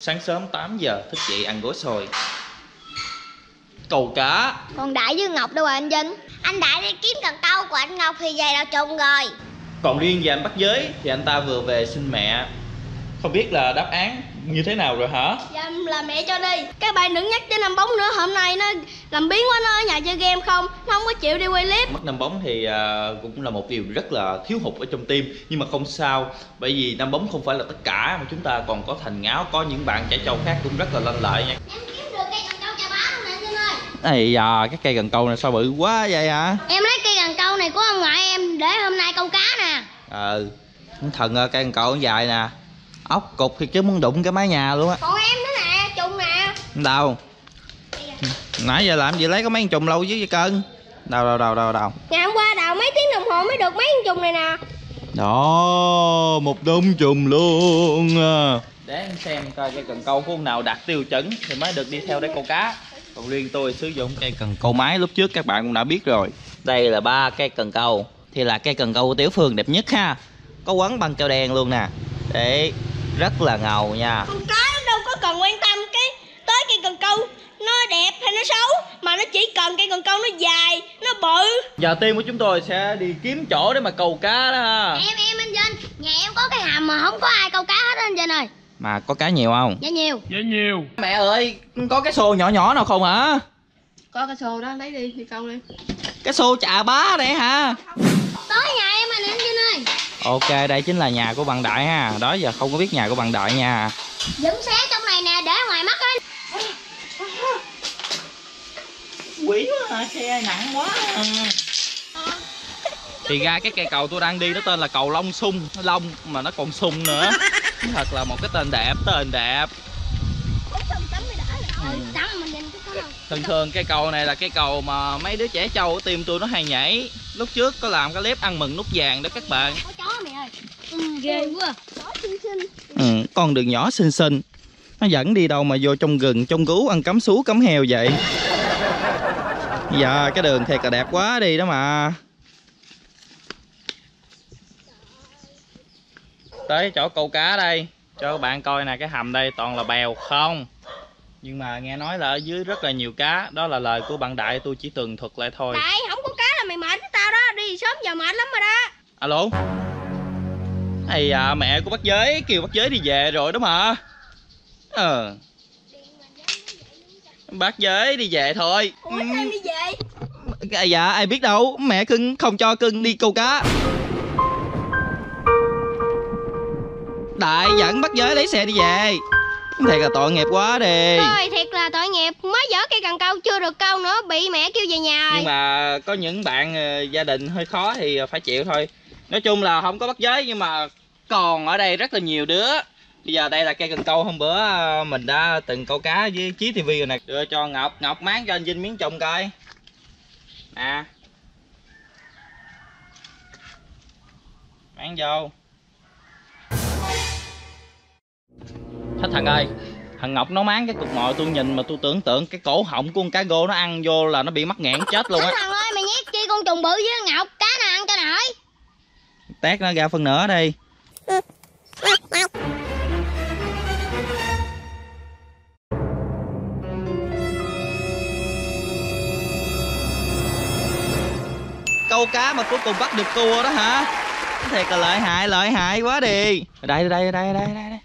Sáng sớm 8 giờ thức dậy ăn gói xôi Cầu cá. Còn Đại với Ngọc đâu rồi anh Vinh? Anh Đại đi kiếm cần câu của anh Ngọc thì về đào trùng rồi. Còn riêng về anh bắt giới thì anh ta vừa về sinh mẹ. Không biết là đáp án như thế nào rồi hả? Dạ là mẹ cho đi. Các bạn đừng nhắc tới năm bóng nữa Hôm nay nó làm biến quá nó ở nhà chơi game không? Nó không có chịu đi quay clip. Mất năm bóng thì à, cũng là một điều rất là thiếu hụt ở trong tim Nhưng mà không sao Bởi vì năm bóng không phải là tất cả Mà chúng ta còn có thành ngáo Có những bạn trẻ trâu khác cũng rất là lanh lợi nha. Em kiếm được cây cần câu chà bá luôn nè anh ơi. Ây da, cái cây cần câu này sao bự quá vậy hả? Em lấy cây cần câu này của ông ngoại em Để hôm nay câu cá nè. Ờ Thần ơi, cây cần câu nó dài nè Ốc cục thì chứ muốn đụng cái mái nhà luôn á. Còn em nữa nè trùng nè. Đâu? Nãy giờ làm gì lấy có mấy con trùng lâu chứ vậy cân Đâu đâu đâu đâu đâu. Ngày hôm qua đào mấy tiếng đồng hồ mới được mấy con trùng này nè. Đó, một đống trùng luôn Để em xem coi cây cần câu của ông nào đạt tiêu chuẩn Thì mới được đi theo để câu cá. Còn riêng tôi sử dụng cây cần câu máy lúc trước các bạn cũng đã biết rồi. Đây là ba cây cần câu Thì là cây cần câu của Tiểu Phương đẹp nhất ha. Có quấn bằng keo đen luôn nè. Để rất là ngầu nha. Con cái nó đâu có cần quan tâm cái Tới cây cần câu. Nó đẹp hay nó xấu Mà nó chỉ cần cây cần câu nó dài Nó bự. Giờ team của chúng tôi sẽ đi kiếm chỗ để mà câu cá đó ha. Em em anh Vinh Nhà em có cái hầm mà không có ai câu cá hết anh Vinh ơi. Mà có cá nhiều không? Dạ nhiều. Mẹ ơi, có cái xô nhỏ nhỏ nào không hả? Có cái xô đó lấy đi đi câu đi. Cái xô chà bá này hả? Ok, đây chính là nhà của bạn Đại ha. Đó giờ không có biết nhà của bạn Đại nha. Dựng xe trong này nè để ngoài mắt anh. Quỷ quá hả, xe nặng quá Thì ra cái cây cầu tôi đang đi nó tên là cầu Long Sung Long mà nó còn sung nữa. Thật là một cái tên đẹp, tên đẹp. Ừ, Tắm mình nhìn cái có không Thường thường cây cầu này là cây cầu mà mấy đứa trẻ trâu ở team tôi nó hay nhảy. Lúc trước có làm cái clip ăn mừng nút vàng đó các bạn Có chó mẹ ơi ừ, Ghê quá xinh ừ, Con đường nhỏ xinh xinh. Nó dẫn đi đâu mà vô trong rừng, trong gú ăn cắm sú cắm heo vậy? Dạ cái đường thiệt là đẹp quá đi đó mà. Tới chỗ câu cá đây. Cho các bạn coi nè cái hầm đây toàn là bèo không? Nhưng mà nghe nói là ở dưới rất là nhiều cá. Đó là lời của bạn Đại tôi chỉ tường thuật lại thôi. Đại không có cá là mày mệt với tao đó. Đi sớm giờ mệt lắm rồi đó. Alo Ây à mẹ của bác giới kêu bác giới đi về rồi đó mà. Ờ. Bác giới đi về thôi. Ủa em đi về? Dạ ai biết đâu Mẹ cưng không cho cưng đi câu cá. Đại dẫn bác giới lấy xe đi về. Thiệt là tội nghiệp quá đi. Thôi thiệt là tội nghiệp. Mới dở cây cần câu chưa được câu nữa Bị mẹ kêu về nhà Nhưng mà có những bạn ờ, gia đình hơi khó thì phải chịu thôi Nói chung là không có bắt giới nhưng mà còn ở đây rất là nhiều đứa. Bây giờ đây là cây cần câu. Hôm bữa ờ, mình đã từng câu cá với Chí TV rồi nè. Đưa cho Ngọc, Ngọc máng cho anh Vinh miếng trùng coi. Nè. Máng vô. Thích thằng ơi. Thằng Ngọc nó máng cái cục mồi tôi nhìn mà tôi tưởng tượng cái cổ họng của con cá gô nó ăn vô là nó bị mắc nghẽn chết luôn á. Thằng ơi mày nhét chi con trùng bự với Ngọc? Cá nào ăn cho nổi Tét nó ra phân nửa đi Câu cá mà cuối cùng bắt được cua đó hả? Thiệt là lợi hại lợi hại quá đi. Đây đây đây đây đây đây.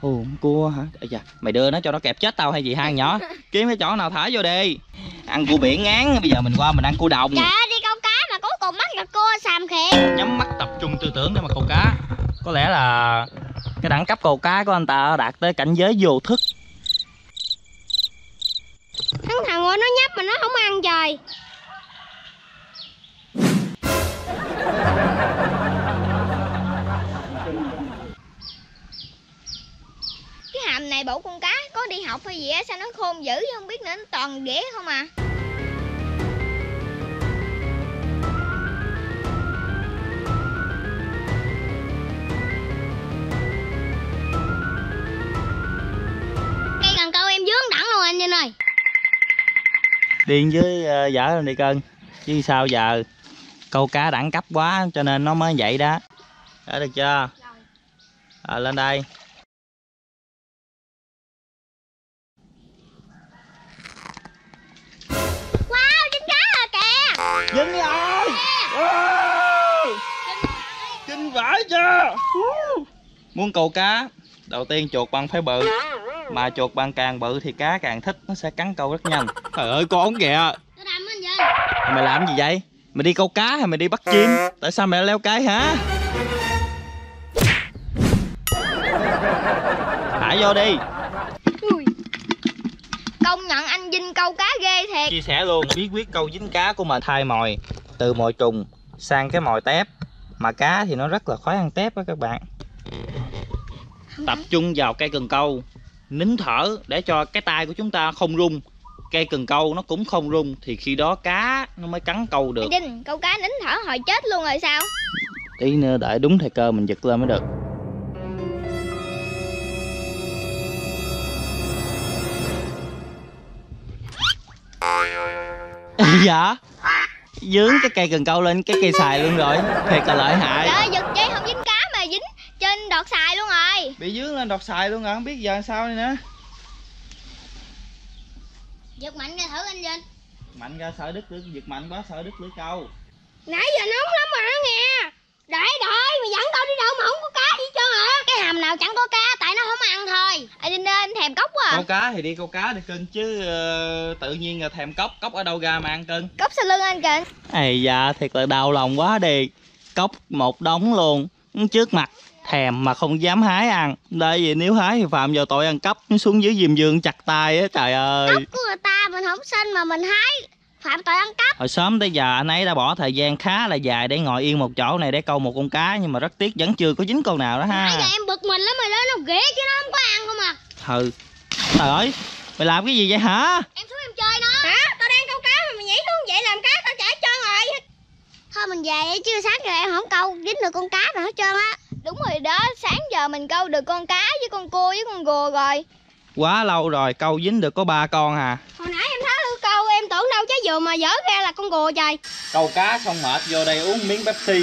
Ồ cua hả? Ây da, Mày đưa nó cho nó kẹp chết tao hay gì hai nhỏ? Kiếm cái chỗ nào thả vô đi. Ăn cua biển ngán Bây giờ mình qua mình ăn cua đồng. Trời ơi đi câu cá mà được cua xàm khiệt nhắm mắt tập trung tư tưởng để mà câu cá. Có lẽ là cái đẳng cấp câu cá của anh ta đạt tới cảnh giới vô thức. Thằng thằng ơi nó nhấp mà nó không ăn trời. Cái hầm này bộ con cá có đi học hay gì á Sao nó khôn dữ không biết nữa Nó toàn ghẻ không à điên với ờ, vợ lên đi cân chứ sao giờ? Câu cá đẳng cấp quá cho nên nó mới vậy đó. Đã được chưa? À, lên đây. Wow dính cá kìa? Dính rồi wow. kinh vãi chưa? Muốn câu cá đầu tiên chuột bằng phải bự mà chuột bằng càng bự thì cá càng thích nó sẽ cắn câu rất nhanh. Trời ơi con kìa. Tôi đâm anh Vinh mày làm gì vậy? Mày đi câu cá hay mày đi bắt chim? Tại sao mày leo cái hả? Thả vô đi. Công nhận anh Vinh câu cá ghê thiệt. Chia sẻ luôn bí quyết câu dính cá của mình thay mồi từ mồi trùng sang cái mồi tép. Mà cá thì nó rất là khó ăn tép đó các bạn. Tập trung vào cây cần câu nín thở để cho cái tay của chúng ta không rung cây cần câu nó cũng không rung thì khi đó cá nó mới cắn câu được. Vinh câu cá nín thở hồi chết luôn rồi sao? Tí nữa đợi đúng thời cơ mình giật lên mới được. Dạ? Dướng cái cây cần câu lên cái cây xài luôn rồi. Thiệt là lợi hại Trời ơi giật dây không dính cá mà dính trên đọt xài luôn rồi bị dướng lên đọt xài luôn rồi không biết giờ sao đây nữa Giật mạnh ra thử anh Vinh. Mạnh ra sợ đứt lưỡi giật mạnh quá sợ đứt lưỡi câu Nãy giờ nóng lắm rồi đó nghe. Đợi đợi mà dẫn tao đi đâu mà không có cá gì trơn hả? Cái hầm nào chẳng có cá tại nó không ăn thôi. Anh Vinh ơi anh thèm cốc quá à. Câu cá thì đi câu cá đi cưng chứ ờ, tự nhiên là thèm cốc cốc ở đâu ra mà ăn cưng. Cốc sau lưng anh kìa Ây da thiệt là đau lòng quá đi. Cốc một đống luôn Trước mặt thèm mà không dám hái ăn. Đây vì nếu hái thì phạm vào tội ăn cắp. Xuống dưới diêm dương chặt tay á trời ơi. Cốc của người ta mình không xin mà mình hái. Phạm tội ăn cắp. Hồi sớm tới giờ anh ấy đã bỏ thời gian khá là dài Để ngồi yên một chỗ này để câu một con cá Nhưng mà rất tiếc vẫn chưa có dính con nào đó Nãy giờ ha em bực mình lắm rồi đó Nó ghê chứ nó không có ăn không à. Ừ Trời ơi Mày làm cái gì vậy hả? Em xuống em chơi nó. Hả? Tao đang câu cá mà mày nhảy xuống vậy làm cá tao chảy trơn rồi Thôi mình về đi chứ sáng giờ em không câu dính được con cá nào hết trơn á Đúng rồi đó sáng giờ mình câu được con cá với con cua với con rùa rồi. Quá lâu rồi câu dính được có ba con à. Hồi nãy em tháo câu em tưởng đâu trái dừa mà dở ra là con gùa trời. Câu cá xong mệt vô đây uống miếng Pepsi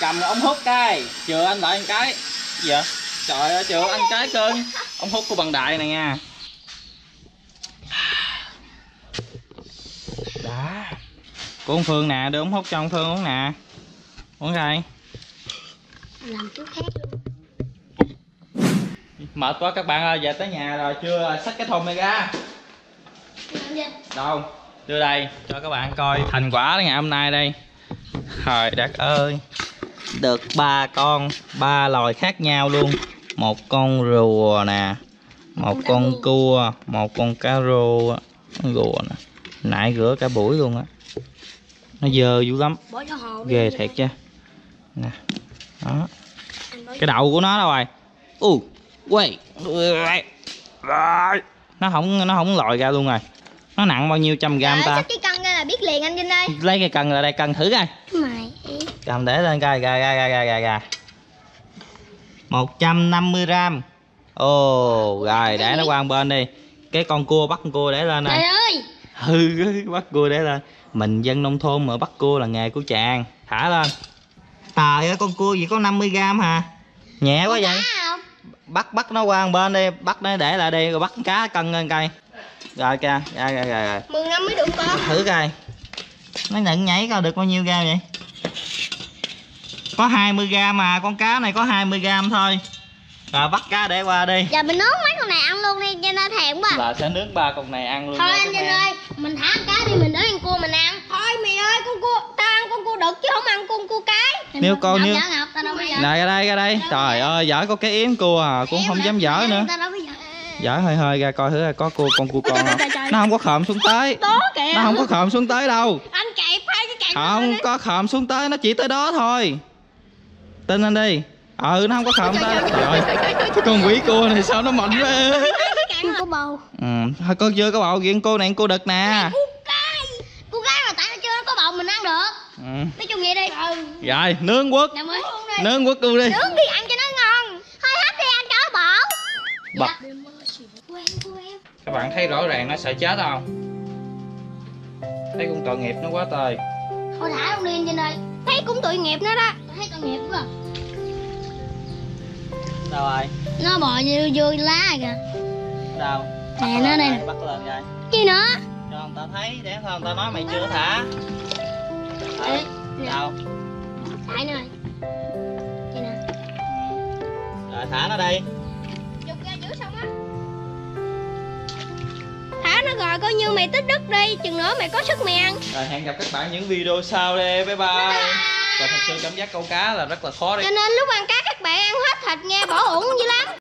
cầm ống hút cái. Chừa anh lại một cái. Gì vậy trời ơi chừa anh cái cơn. Ống hút của bằng đại này nha. Đã. Của ông Phương nè đưa ống hút cho ông Phương uống nè. Uống đây Làm chút khác luôn. Mệt quá các bạn ơi về tới nhà rồi chưa xách cái thùng này ra. Đâu đưa đây cho các bạn coi thành quả ngày hôm nay đây. Trời đất ơi được ba con ba loài khác nhau luôn. Một con rùa nè một con cua một con cá rô rùa nè. Nãy rửa cả buổi luôn á. Nó dơ dữ lắm. Ghê thiệt chứ. Nè đó. Cái đầu của nó đâu rồi? U quay. Nó không nó không lòi ra luôn rồi. Nó nặng bao nhiêu trăm gram ta? cái cân ra là biết liền anh Vinh ơi. Lấy cái cần ra đây cần thử coi. Cầm để lên coi gà gà gà gà gà gà 150 gram. Ồ rồi để nó qua bên đi. Cái con cua bắt con cua để lên Trời này ơi. Hư bắt cua để lên. Mình dân nông thôn mà bắt cua là nghề của chàng. Thả lên trời ơi con cua gì có 50 gram hả? Nhẹ quá vậy. bắt bắt nó qua một bên đi bắt nó để lại đi rồi bắt cá cân lên cây rồi kìa rồi rồi rồi, rồi. Mười năm mới được con. Thử coi. Nó nhận nhảy coi được bao nhiêu gram vậy? Có 20 gram mà con cá này có 20 gram thôi. Rồi bắt cá để qua đi. Giờ mình nướng mấy con này ăn luôn đi cho nó thèm quá. Là sẽ nướng ba con này ăn luôn Thôi anh bạn. ơi Mình thả con cá đi mình nướng ăn cua mình ăn. Thôi mày ơi con cua Đực chứ không ăn con cua cái. Nếu con nếu giờ này ra đây ra đây. Trời ơi dở có cái yếm cua à cũng không dám dở nữa. dở hơi hơi ra coi thử có cua con cua con không. nó không có khòm xuống tới. Nó không có khòm xuống tới đâu. Anh kẹp hai cái kẹp không có khòm xuống tới nó chỉ tới đó thôi. Tin anh đi. Ừ nó không có khòm tới. rồi con quỷ cua này sao nó mạnh quá. Có bầu. Ừ thôi con chưa? Có bầu chuyện cô này cô đực nè Cua cái mà tại nó chưa nó có bầu mình ăn được ừ. Nói chung vậy đi. Rồi nướng quất. Nướng quất luôn đi. Nướng đi ăn cho nó ngon. Thôi hết đi ăn cho nó bổ bật em các bạn thấy rõ ràng nó sợ chết không? Thấy con tội nghiệp nó quá tơi Thôi thả luôn đi anh Vinh ơi. Thấy cũng tội nghiệp nó đó. Thấy tội nghiệp quá. Đâu rồi Nó bò vô, vô lá kìa. Đâu? Nè, nó đây bắt lên rồi Chi nữa. Cho người ta thấy để thôi người ta nói mày chưa thả phải nơi Rồi thả nó đi. Thả nó rồi coi như mày tích đất đi Chừng nữa mày có sức mày ăn Rồi hẹn gặp các bạn những video sau đây Bye bye, bye. Và thật sự cảm giác câu cá là rất là khó đi. Cho nên lúc ăn cá các bạn ăn hết thịt nghe bỏ uổng dữ lắm.